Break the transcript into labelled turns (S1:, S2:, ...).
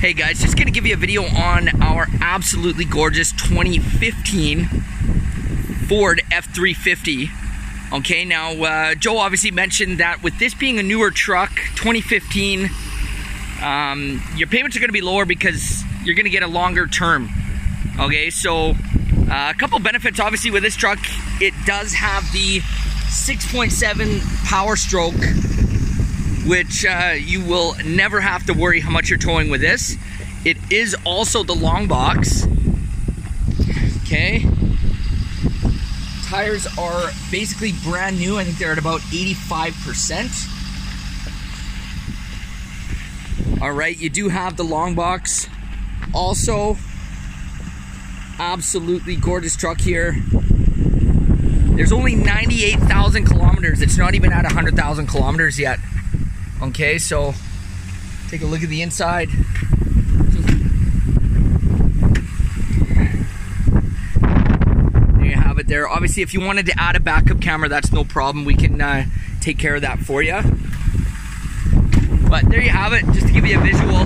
S1: Hey guys, just gonna give you a video on our absolutely gorgeous 2015 Ford F350. Okay, now uh, Joe obviously mentioned that with this being a newer truck, 2015, um, your payments are gonna be lower because you're gonna get a longer term. Okay, so uh, a couple benefits obviously with this truck, it does have the 6.7 power stroke which uh, you will never have to worry how much you're towing with this. It is also the long box. Okay. Tires are basically brand new. I think they're at about 85%. All right, you do have the long box. Also, absolutely gorgeous truck here. There's only 98,000 kilometers. It's not even at 100,000 kilometers yet. Okay, so take a look at the inside. There you have it there. Obviously, if you wanted to add a backup camera, that's no problem. We can uh, take care of that for you. But there you have it, just to give you a visual